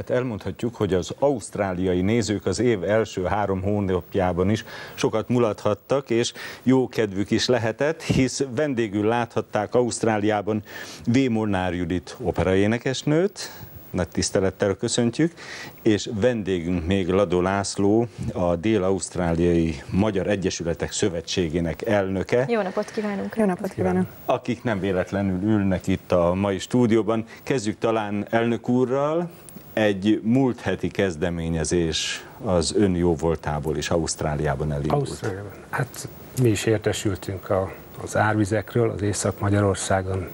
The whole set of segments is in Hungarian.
Hát elmondhatjuk, hogy az ausztráliai nézők az év első három hónapjában is sokat mulathattak, és jó kedvük is lehetett, hisz vendégül láthatták Ausztráliában V. Molnár Judit operaénekesnőt, nagy tisztelettel köszöntjük, és vendégünk még Ladó László, a Dél-Ausztráliai Magyar Egyesületek Szövetségének elnöke. Jó napot kívánunk! Jó napot kívánok! Akik nem véletlenül ülnek itt a mai stúdióban. Kezdjük talán elnök úrral, egy múlt heti kezdeményezés az ön jó voltából is Ausztráliában elindult. Ausztráliában. Hát mi is értesültünk a, az árvizekről, az Észak-Magyarországon,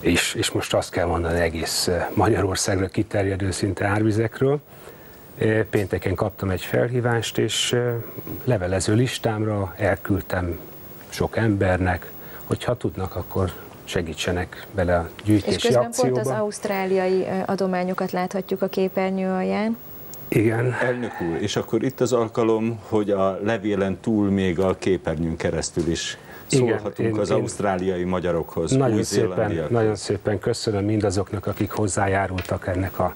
és, és most azt kell mondani egész Magyarországra kiterjedő szinte árvizekről. Pénteken kaptam egy felhívást, és levelező listámra elküldtem sok embernek, hogy ha tudnak, akkor segítsenek bele a gyűjtési És közben akcióba. pont az ausztráliai adományokat láthatjuk a képernyő alján. Igen. Elnök úr, és akkor itt az alkalom, hogy a levélen túl még a képernyőn keresztül is szólhatunk Igen, én- az én- ausztráliai magyarokhoz, Nagyon szépen, nagyon szépen köszönöm mindazoknak, akik hozzájárultak ennek a,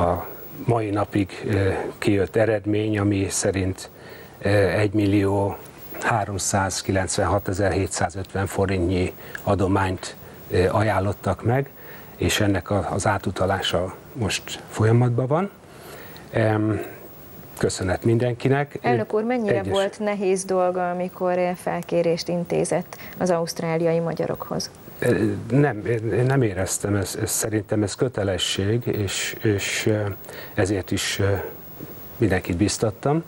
a mai napig kijött eredmény, ami szerint eh, 1 millió 396.750 forintnyi adományt ajánlottak meg, és ennek az átutalása most folyamatban van. Köszönet mindenkinek. Elnök úr, mennyire Egyes- volt nehéz dolga, amikor felkérést intézett az ausztráliai magyarokhoz? Nem, nem éreztem, ez, ez, szerintem ez kötelesség, és, és ezért is mindenkit biztattam.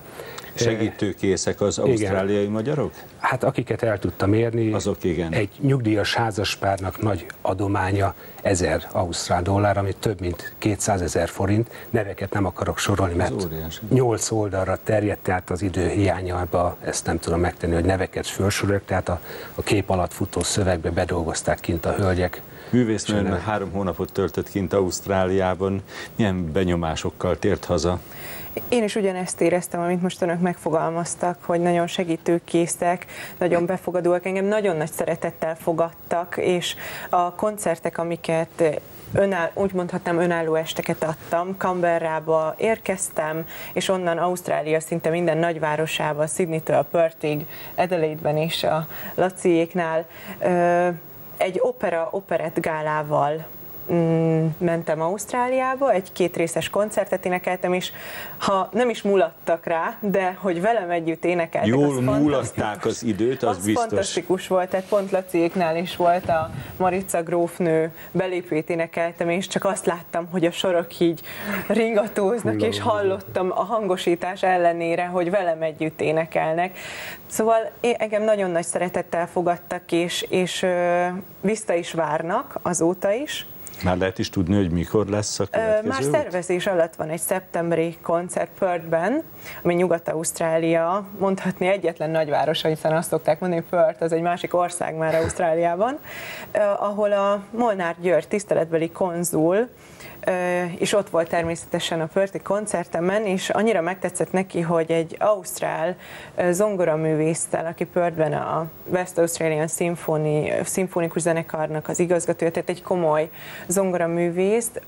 Segítőkészek az ausztráliai magyarok? Hát akiket el tudtam érni, Azok igen. egy nyugdíjas házaspárnak nagy adománya 1000 ausztrál dollár, ami több mint 200 ezer forint. Neveket nem akarok sorolni, mert óriási. 8 oldalra terjedt, tehát az idő hiányába ezt nem tudom megtenni, hogy neveket felsoroljak, tehát a, a kép alatt futó szövegbe bedolgozták kint a hölgyek. Művésznő három hónapot töltött kint Ausztráliában. Milyen benyomásokkal tért haza? Én is ugyanezt éreztem, amit most önök megfogalmaztak, hogy nagyon segítőkészek, nagyon befogadóak, engem nagyon nagy szeretettel fogadtak, és a koncertek, amiket önáll, úgy mondhatnám önálló esteket adtam, Canberrába érkeztem, és onnan Ausztrália szinte minden nagyvárosába, Sydney-től Perthig, Adelaide-ben is a Laciéknál, ö, egy opera, operett gálával mentem Ausztráliába, egy két részes koncertet énekeltem, és ha nem is mulattak rá, de hogy velem együtt énekeltek, Jól az mulatták az időt, az biztos. fantasztikus volt, tehát pont Laciéknál is volt a Marica grófnő belépőt énekeltem, és csak azt láttam, hogy a sorok így ringatóznak, és hallottam a hangosítás ellenére, hogy velem együtt énekelnek. Szóval én, engem nagyon nagy szeretettel fogadtak, és, és vissza is várnak azóta is. Már lehet is tudni, hogy mikor lesz a következő Már szervezés alatt van egy szeptemberi koncert Perthben, ami Nyugat-Ausztrália, mondhatni egyetlen nagyvárosa, hiszen azt szokták mondani, hogy Perth az egy másik ország már Ausztráliában, ahol a Molnár György tiszteletbeli konzul, és ott volt természetesen a Perthi koncertemen, és annyira megtetszett neki, hogy egy ausztrál zongoraművésztel, aki Perthben a West Australian Symphony, szimfonikus zenekarnak az igazgatója, tehát egy komoly zongoraművészt,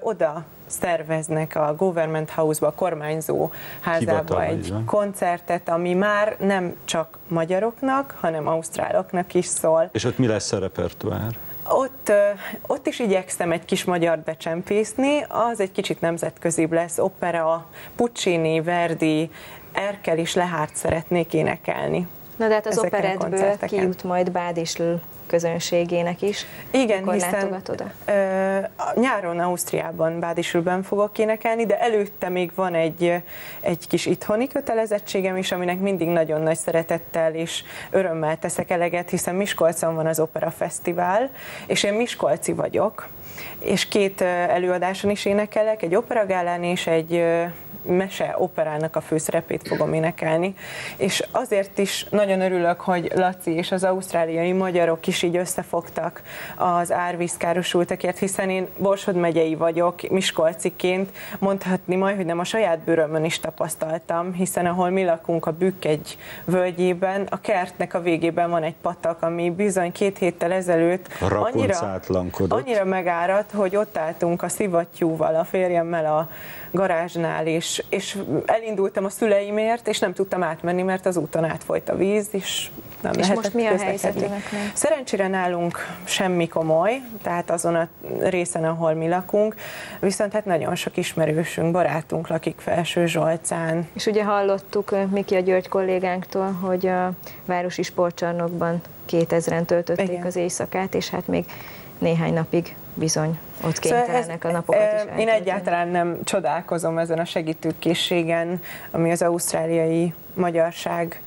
oda szerveznek a Government House-ba, a kormányzó házába egy nem? koncertet, ami már nem csak magyaroknak, hanem ausztráloknak is szól. És ott mi lesz a repertoár? Ott, ott is igyekszem egy kis magyart becsempészni, az egy kicsit nemzetközibb lesz, opera, Puccini, Verdi, Erkel és Lehárt szeretnék énekelni. Na de hát az operettből kijut majd Bádisl közönségének is. Igen, Mikor hiszen oda? Ö, nyáron Ausztriában, Bádisülben fogok énekelni, de előtte még van egy, egy kis itthoni kötelezettségem is, aminek mindig nagyon nagy szeretettel és örömmel teszek eleget, hiszen Miskolcon van az Opera Fesztivál, és én miskolci vagyok, és két előadáson is énekelek, egy operagálán és egy mese operának a főszerepét fogom énekelni. És azért is nagyon örülök, hogy Laci és az ausztráliai magyarok is így összefogtak az árvízkárosultakért, hiszen én Borsod megyei vagyok, Miskolciként mondhatni majd, hogy nem a saját bőrömön is tapasztaltam, hiszen ahol mi lakunk a Bükk egy völgyében, a kertnek a végében van egy patak, ami bizony két héttel ezelőtt annyira, annyira megáradt, hogy ott álltunk a szivattyúval, a férjemmel a garázsnál, és, és elindultam a szüleimért, és nem tudtam átmenni, mert az úton átfolyt a víz, és nem és most mi a helyzet Szerencsére nálunk semmi komoly, tehát azon a részen, ahol mi lakunk, viszont hát nagyon sok ismerősünk, barátunk lakik Felső Zsolcán. És ugye hallottuk Miki a György kollégánktól, hogy a városi sportcsarnokban 2000-en töltötték Igen. az éjszakát, és hát még néhány napig bizony ott kénytelenek szóval a napokat is eltölteni. Én egyáltalán nem csodálkozom ezen a segítőkészségen, ami az ausztráliai magyarság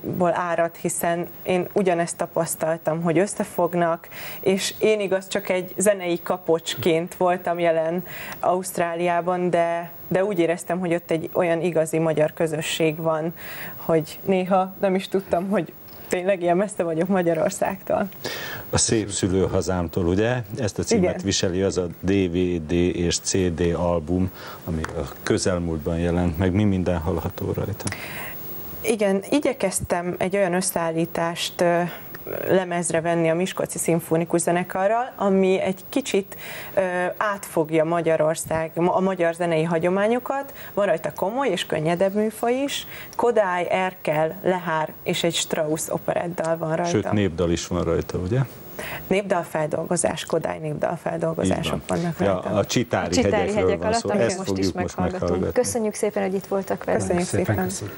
ból árad, hiszen én ugyanezt tapasztaltam, hogy összefognak, és én igaz csak egy zenei kapocsként voltam jelen Ausztráliában, de, de úgy éreztem, hogy ott egy olyan igazi magyar közösség van, hogy néha nem is tudtam, hogy tényleg ilyen messze vagyok Magyarországtól. A szép szülőhazámtól, ugye? Ezt a címet Igen. viseli az a DVD és CD album, ami a közelmúltban jelent meg. Mi minden hallható rajta? Igen, igyekeztem egy olyan összeállítást lemezre venni a Miskolci Szimfonikus Zenekarral, ami egy kicsit ö, átfogja Magyarország, a magyar zenei hagyományokat. Van rajta komoly és könnyedebb műfaj is. Kodály, Erkel, Lehár és egy Strauss opereddal van rajta. Sőt, népdal is van rajta, ugye? Népdalfeldolgozás, Kodály népdalfeldolgozások van. vannak ja, A Csitári, a Csitári hegyek van alatt, szó. Ezt most is meghallgatunk. Köszönjük szépen, hogy itt voltak velünk. Köszönjük szépen. szépen. Köszönjük.